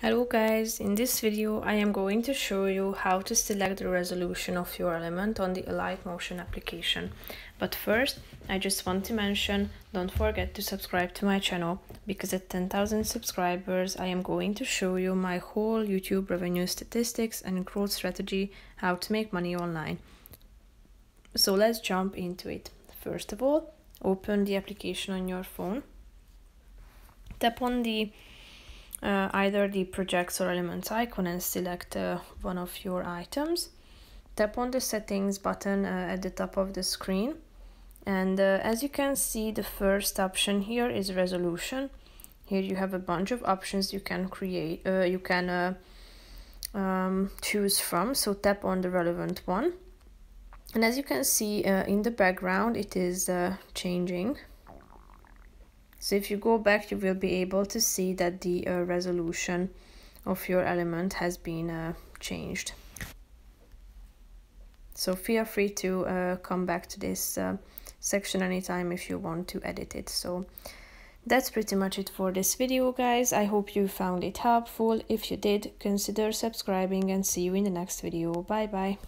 Hello guys, in this video I am going to show you how to select the resolution of your element on the Alight Motion application. But first, I just want to mention, don't forget to subscribe to my channel, because at 10,000 subscribers I am going to show you my whole YouTube revenue statistics and growth strategy, how to make money online. So let's jump into it. First of all, open the application on your phone. Tap on the uh, either the projects or elements icon and select uh, one of your items. Tap on the settings button uh, at the top of the screen and uh, as you can see the first option here is resolution. Here you have a bunch of options you can create, uh, you can uh, um, choose from so tap on the relevant one and as you can see in the background it is changing so if you go back, you will be able to see that the uh, resolution of your element has been uh, changed. So feel free to uh, come back to this uh, section anytime if you want to edit it. So that's pretty much it for this video guys. I hope you found it helpful. If you did, consider subscribing and see you in the next video. Bye bye.